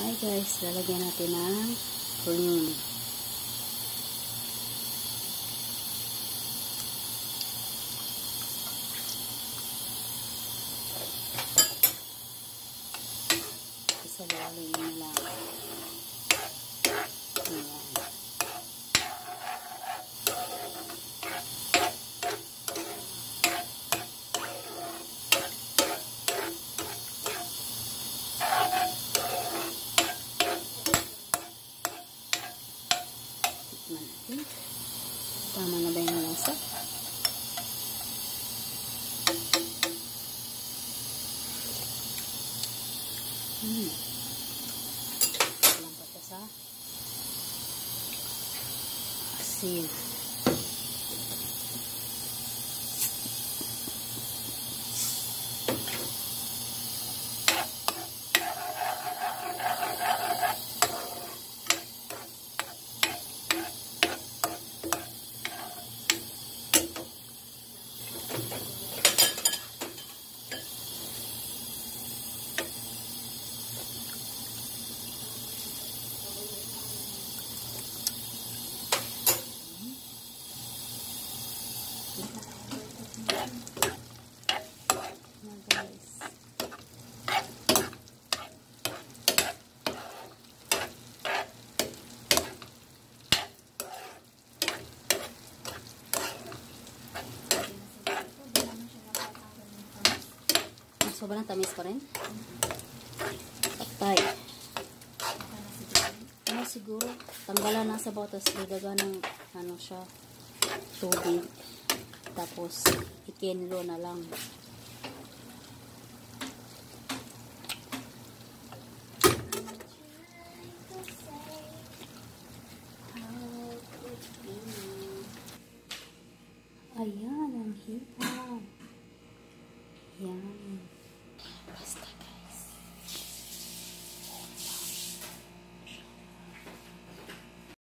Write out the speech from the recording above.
Hi guys, lalagyan natin ng cream. Isa lalim na. Ayan. Tikman natin. Tama na ba yung lasa? Hmm. Lang pa siya sa asin. Ayan, guys. Ah, Sobrang tamis pa rin. Patay. Ano siguro, tanggalan na sa batas, ligaga ng ano siya, tubig. Tapos, ikinlo na lang. Ayan, ang hipaw. Yan. Hasta acá.